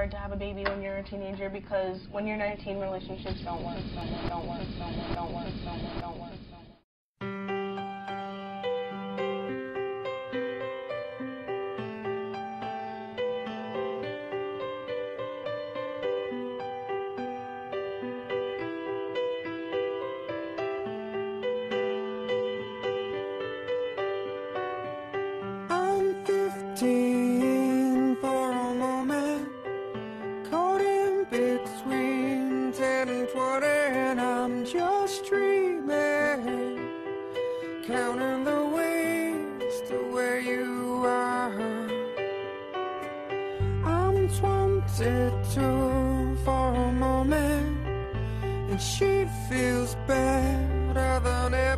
hard to have a baby when you're a teenager because when you're 19, relationships don't work, don't work, don't work, don't work, don't work, and 20, and I'm just dreaming, counting the ways to where you are. I'm 22 for a moment, and she feels better than ever,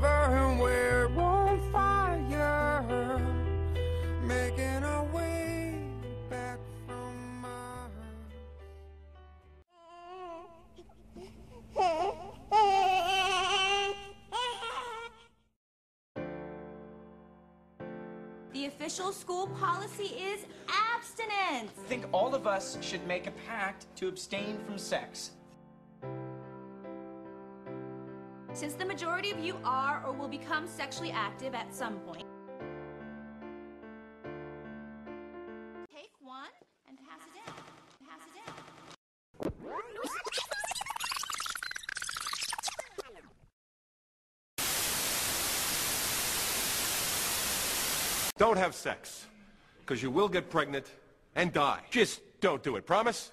The official school policy is abstinence. I think all of us should make a pact to abstain from sex. Since the majority of you are or will become sexually active at some point, Don't have sex. Because you will get pregnant and die. Just don't do it. Promise?